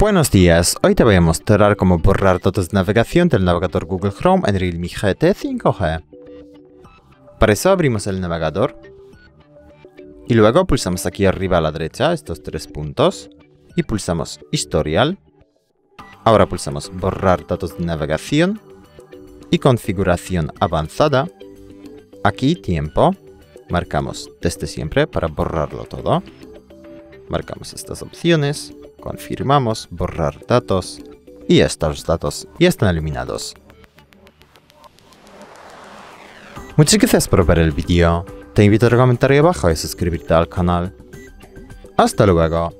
Buenos días, hoy te voy a mostrar cómo borrar datos de navegación del navegador Google Chrome en Realme GT 5G. Para eso abrimos el navegador y luego pulsamos aquí arriba a la derecha estos tres puntos y pulsamos Historial. Ahora pulsamos Borrar datos de navegación y Configuración avanzada. Aquí Tiempo. Marcamos desde siempre para borrarlo todo. Marcamos estas opciones confirmamos, borrar datos y estos datos ya están eliminados. Muchas gracias por ver el vídeo, te invito a comentar abajo y suscribirte al canal. Hasta luego.